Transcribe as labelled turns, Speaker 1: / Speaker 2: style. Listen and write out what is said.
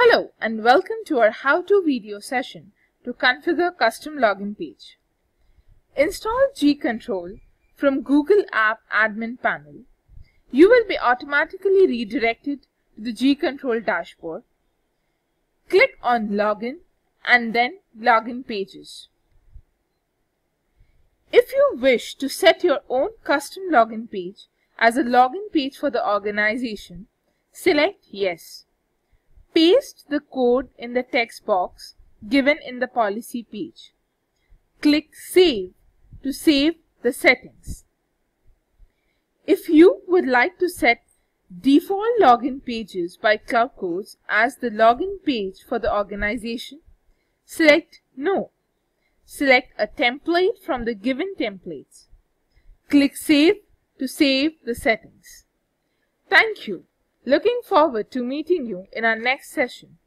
Speaker 1: Hello and welcome to our how-to video session to configure custom login page. Install gcontrol from Google App Admin Panel. You will be automatically redirected to the gcontrol dashboard. Click on Login and then Login Pages. If you wish to set your own custom login page as a login page for the organization, select Yes. Paste the code in the text box given in the policy page. Click Save to save the settings. If you would like to set default login pages by Cloud CloudCodes as the login page for the organization, select No. Select a template from the given templates. Click Save to save the settings. Thank you. Looking forward to meeting you in our next session.